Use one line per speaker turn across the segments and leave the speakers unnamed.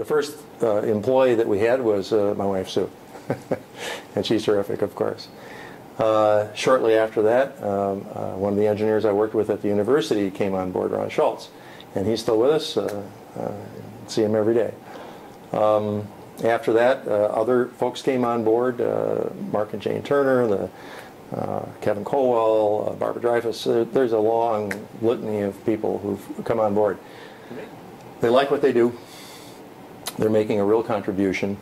The first uh, employee that we had was uh, my wife Sue, and she's terrific, of course. Uh, shortly after that, um, uh, one of the engineers I worked with at the university came on board, Ron Schultz, and he's still with us. Uh, uh, see him every day. Um, after that, uh, other folks came on board, uh, Mark and Jane Turner, the, uh, Kevin Colwell, uh, Barbara Dreyfus. Uh, there's a long litany of people who've come on board. They like what they do. They're making a real contribution.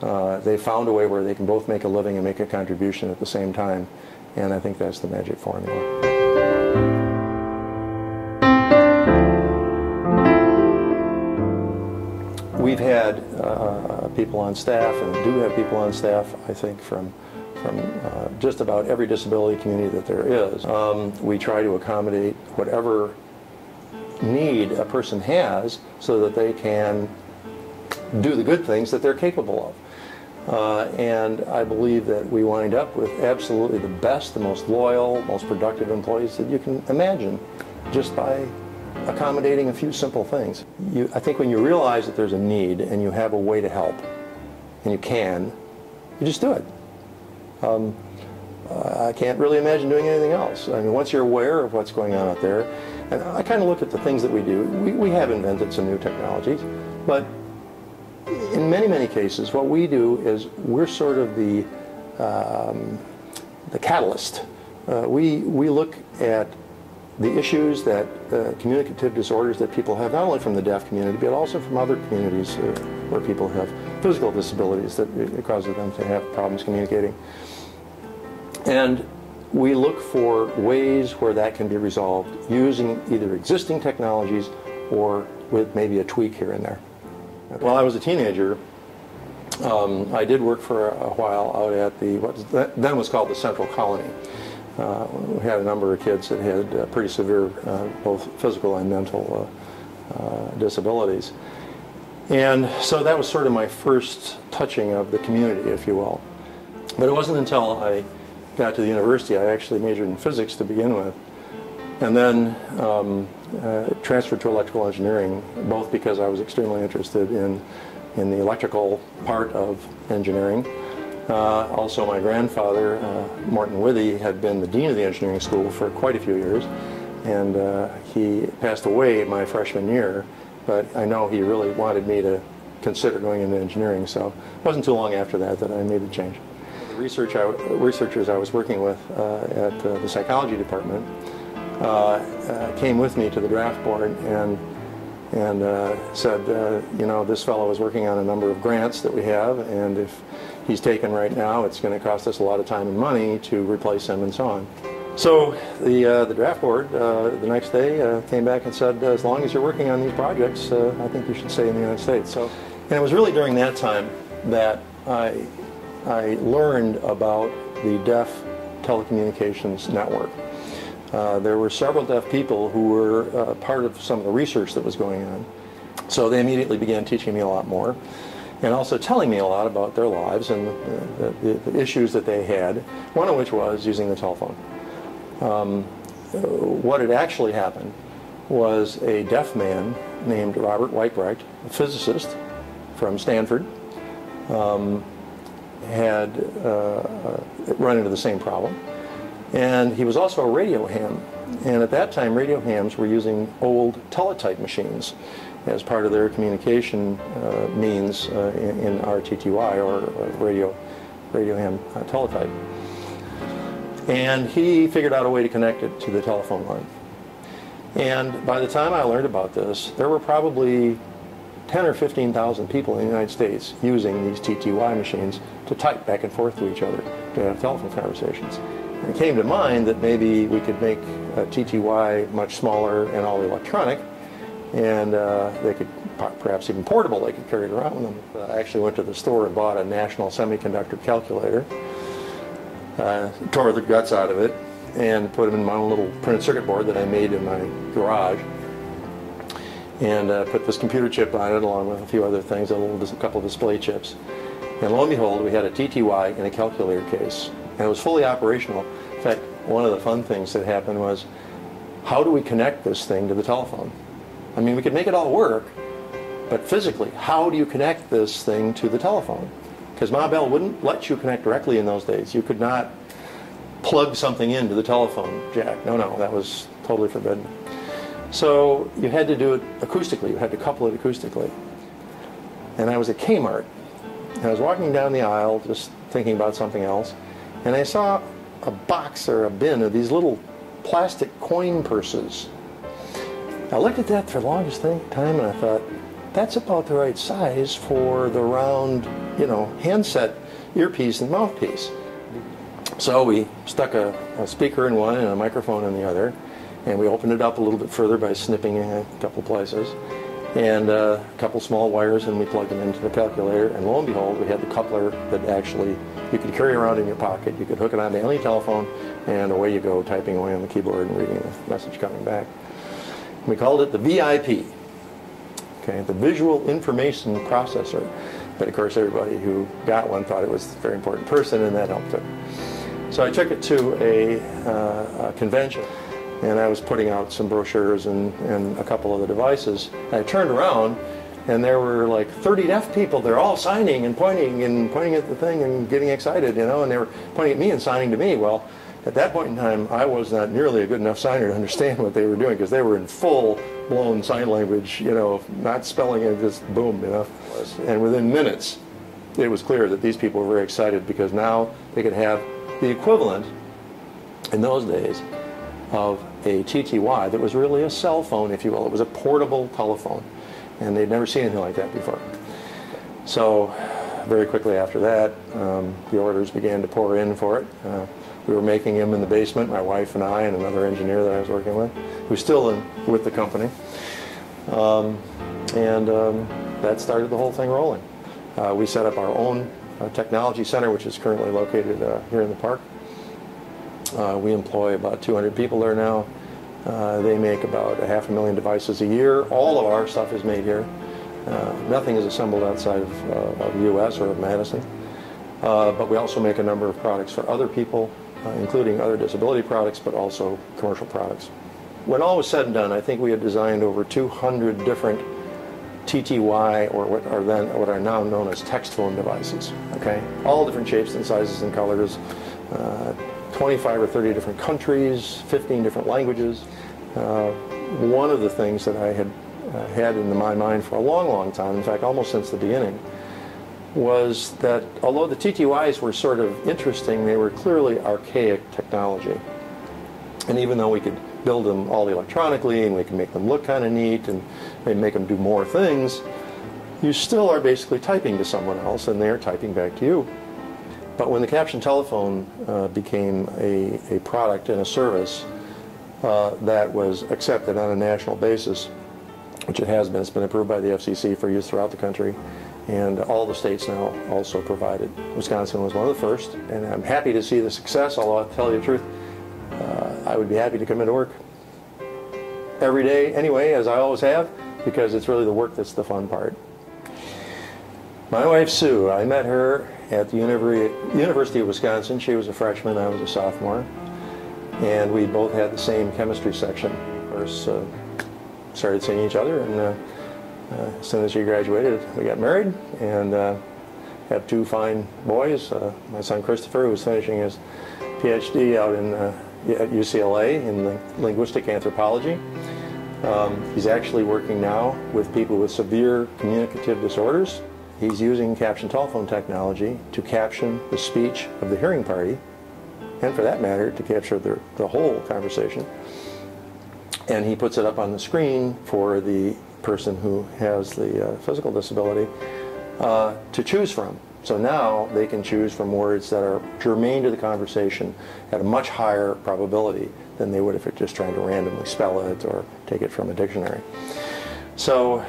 Uh, they found a way where they can both make a living and make a contribution at the same time. And I think that's the magic formula. We've had uh, people on staff, and do have people on staff, I think, from from uh, just about every disability community that there is. Um, we try to accommodate whatever need a person has so that they can do the good things that they're capable of. Uh, and I believe that we wind up with absolutely the best, the most loyal, most productive employees that you can imagine just by accommodating a few simple things. You, I think when you realize that there's a need and you have a way to help, and you can, you just do it. Um, I can't really imagine doing anything else. I mean, once you're aware of what's going on out there, and I kind of look at the things that we do. We, we have invented some new technologies, but in many, many cases, what we do is we're sort of the, um, the catalyst. Uh, we, we look at the issues that uh, communicative disorders that people have, not only from the deaf community, but also from other communities uh, where people have physical disabilities that it causes them to have problems communicating. And we look for ways where that can be resolved using either existing technologies or with maybe a tweak here and there. While I was a teenager, um, I did work for a while out at the what then was called the Central Colony. Uh, we had a number of kids that had uh, pretty severe uh, both physical and mental uh, uh, disabilities. And so that was sort of my first touching of the community, if you will. But it wasn't until I got to the university, I actually majored in physics to begin with, and then um, uh, transferred to electrical engineering, both because I was extremely interested in, in the electrical part of engineering. Uh, also, my grandfather, uh, Morton Withey, had been the dean of the engineering school for quite a few years, and uh, he passed away my freshman year, but I know he really wanted me to consider going into engineering, so it wasn't too long after that that I made the change the research I, researchers I was working with uh, at uh, the psychology department came with me to the draft board and and uh, said, you know, this fellow is working on a number of grants that we have, and if he's taken right now, it's going to cost us a lot of time and money to replace him and so on. So the uh, the draft board uh, the next day uh, came back and said, as long as you're working on these projects, I think you should stay in the United States. So, and it was really during that time that I I learned about the deaf telecommunications network. Uh, there were several deaf people who were uh, part of some of the research that was going on. So they immediately began teaching me a lot more and also telling me a lot about their lives and the, the, the issues that they had, one of which was using the telephone. Um, what had actually happened was a deaf man named Robert Weitbrecht, a physicist from Stanford, um, had uh, run into the same problem. And he was also a radio ham. And at that time, radio hams were using old teletype machines as part of their communication uh, means uh, in, in, RTTY or radio, radio ham uh, teletype. And he figured out a way to connect it to the telephone line. And by the time I learned about this, there were probably 10 or 15,000 people in the United States using these TTY machines to type back and forth to each other to have telephone conversations. It came to mind that maybe we could make a TTY much smaller and all electronic, and uh, they could perhaps even portable. They could carry it around with them. I actually went to the store and bought a National Semiconductor calculator, uh, tore the guts out of it, and put them in my own little printed circuit board that I made in my garage and uh, put this computer chip on it along with a few other things, a, little, a couple of display chips. And lo and behold, we had a TTY in a calculator case. And it was fully operational. In fact, one of the fun things that happened was, how do we connect this thing to the telephone? I mean, we could make it all work, but physically, how do you connect this thing to the telephone? Because Ma Bell wouldn't let you connect directly in those days. You could not plug something into the telephone jack. No, no, that was totally forbidden. So you had to do it acoustically. You had to couple it acoustically. And I was at Kmart. And I was walking down the aisle just thinking about something else. And I saw a box or a bin of these little plastic coin purses. I looked at that for the longest time and I thought, that's about the right size for the round, you know, handset earpiece and mouthpiece. So we stuck a, a, speaker in one and a microphone in the other, and we opened it up a little bit further by snipping a couple places, and uh, a couple small wires, and we plugged them into the calculator. And lo and behold, we had the coupler that actually you could carry around in your pocket. You could hook it onto any telephone, and away you go, typing away on the keyboard and reading the message coming back. We called it the VIP, okay, the Visual Information Processor. But of course, everybody who got one thought it was a very important person, and that helped it. So I took it to a, uh, a convention and I was putting out some brochures and, and a couple of the devices. I turned around and there were like 30 deaf people. They're all signing and pointing and pointing at the thing and getting excited, you know, and they were pointing at me and signing to me. Well, at that point in time, I was not nearly a good enough signer to understand what they were doing because they were in full blown sign language, you know, not spelling it, just boom, you know. And within minutes, it was clear that these people were very excited because now they could have the equivalent in those days of a TTY that was really a cell phone, if you will. It was a portable telephone, and they'd never seen anything like that before. So very quickly after that, um, the orders began to pour in for it. Uh, we were making them in the basement, my wife and I and another engineer that I was working with, who's still in, with the company. Um, and um, that started the whole thing rolling. Uh, we set up our own uh, technology center, which is currently located uh, here in the park. Uh, we employ about 200 people there now. Uh, they make about a half a million devices a year. All of our stuff is made here. Uh, nothing is assembled outside of, of, the U.S. or of Madison. but we also make a number of products for other people, including other disability products, but also commercial products. When all was said and done, I think we had designed over 200 different TTY or what are then what are now known as text phone devices. Okay, all different shapes and sizes and colors, uh, 25 or 30 different countries, 15 different languages. Uh, one of the things that I had uh, had in my mind for a long, long time, in fact, almost since the beginning, was that although the TTYs were sort of interesting, they were clearly archaic technology. And even though we could build them all electronically and we can make them look kind of neat and maybe make them do more things, you still are basically typing to someone else and they're typing back to you. But when the caption telephone uh, became a, a product and a service uh, that was accepted on a national basis, which it has been, it's been approved by the FCC for use throughout the country, and all the states now also provide it. Wisconsin was one of the first, and I'm happy to see the success, although I'll tell you the truth, uh, I would be happy to come into work every day anyway, as I always have, because it's really the work that's the fun part. My wife Sue, I met her at the University of Wisconsin. She was a freshman, I was a sophomore. And we both had the same chemistry section. Of course, uh, started seeing each other, and uh, uh, as soon as she graduated, we got married and uh, have two fine boys. Uh, my son Christopher, who's finishing his PhD out in uh, at UCLA in linguistic anthropology. Um, he's actually working now with people with severe communicative disorders. He's using caption telephone technology to caption the speech of the hearing party, and for that matter, to capture the, the whole conversation. And he puts it up on the screen for the person who has the uh, physical disability uh, to choose from. So now they can choose from words that are germane to the conversation at a much higher probability than they would if they're just trying to randomly spell it or take it from a dictionary. So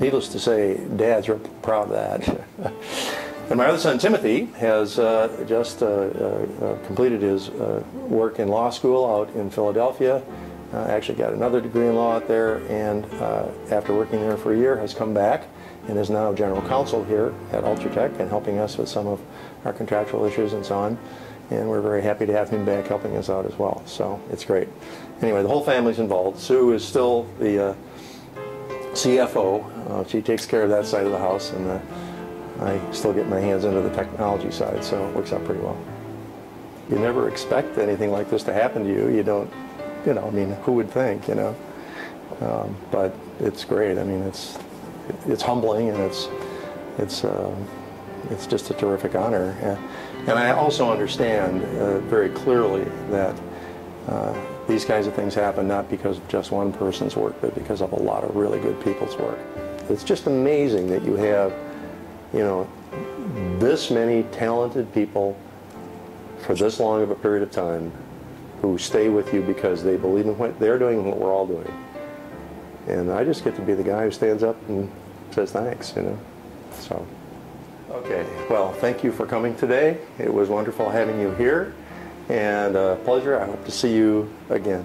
needless to say, Dad's real proud of that. and my other son, Timothy, has uh, just uh, uh, completed his uh, work in law school out in Philadelphia. actually got another degree in law out there, and uh, after working there for a year, has come back and is now general counsel here at Ultratec and helping us with some of our contractual issues and so on. And we're very happy to have him back helping us out as well. So it's great. Anyway, the whole family's involved. Sue is still the uh, CFO. Uh, she takes care of that side of the house, and uh, I still get my hands into the technology side, so it works out pretty well. You never expect anything like this to happen to you. You don't, you know, I mean, who would think, you know? Um, but it's great. I mean, it's it's humbling and it's it's um, it's just a terrific honor. And, and I also understand uh, very clearly that uh, these kinds of things happen not because of just one person's work, but because of a lot of really good people's work. It's just amazing that you have, you know, this many talented people for this long of a period of time who stay with you because they believe in what they're doing and what we're all doing. And I just get to be the guy who stands up and says thanks, you know. So, okay. Well, thank you for coming today. It was wonderful having you here, and a pleasure. I hope to see you again.